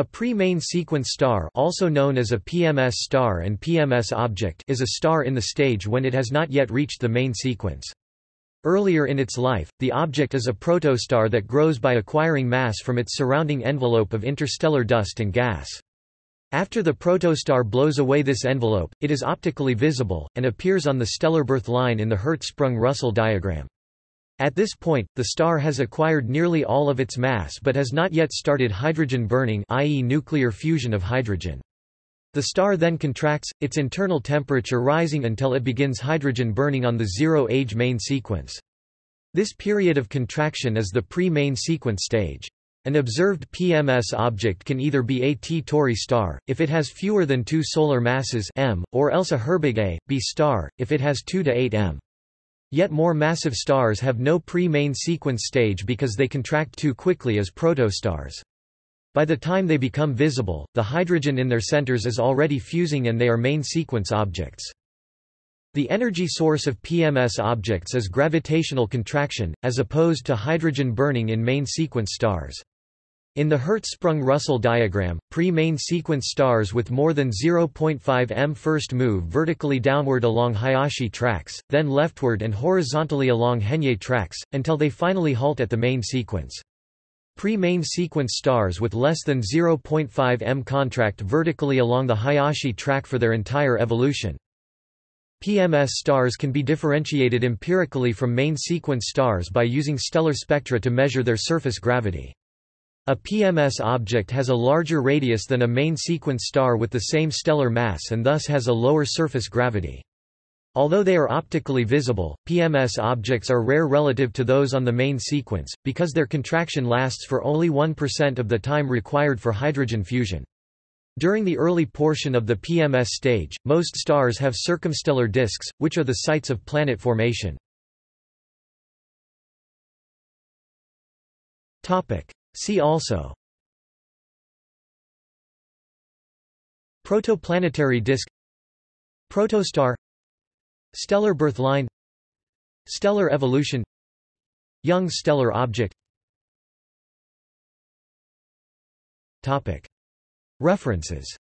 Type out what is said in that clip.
A pre-main sequence star also known as a PMS star and PMS object is a star in the stage when it has not yet reached the main sequence. Earlier in its life, the object is a protostar that grows by acquiring mass from its surrounding envelope of interstellar dust and gas. After the protostar blows away this envelope, it is optically visible, and appears on the stellar birth line in the Hertzsprung-Russell diagram. At this point, the star has acquired nearly all of its mass but has not yet started hydrogen burning i.e. nuclear fusion of hydrogen. The star then contracts, its internal temperature rising until it begins hydrogen burning on the zero-age main sequence. This period of contraction is the pre-main sequence stage. An observed PMS object can either be a T-Tauri star, if it has fewer than two solar masses m, or else a Herbig A, B star, if it has 2 to 8 m. Yet more massive stars have no pre-main sequence stage because they contract too quickly as protostars. By the time they become visible, the hydrogen in their centers is already fusing and they are main sequence objects. The energy source of PMS objects is gravitational contraction, as opposed to hydrogen burning in main sequence stars. In the Hertzsprung-Russell diagram, pre-main sequence stars with more than 0.5 m first move vertically downward along Hayashi tracks, then leftward and horizontally along Henyey tracks, until they finally halt at the main sequence. Pre-main sequence stars with less than 0.5 m contract vertically along the Hayashi track for their entire evolution. PMS stars can be differentiated empirically from main sequence stars by using stellar spectra to measure their surface gravity. A PMS object has a larger radius than a main sequence star with the same stellar mass and thus has a lower surface gravity. Although they are optically visible, PMS objects are rare relative to those on the main sequence, because their contraction lasts for only 1% of the time required for hydrogen fusion. During the early portion of the PMS stage, most stars have circumstellar disks, which are the sites of planet formation. See also. Protoplanetary disk. Protostar. Stellar birth line. Stellar evolution. Young stellar object. References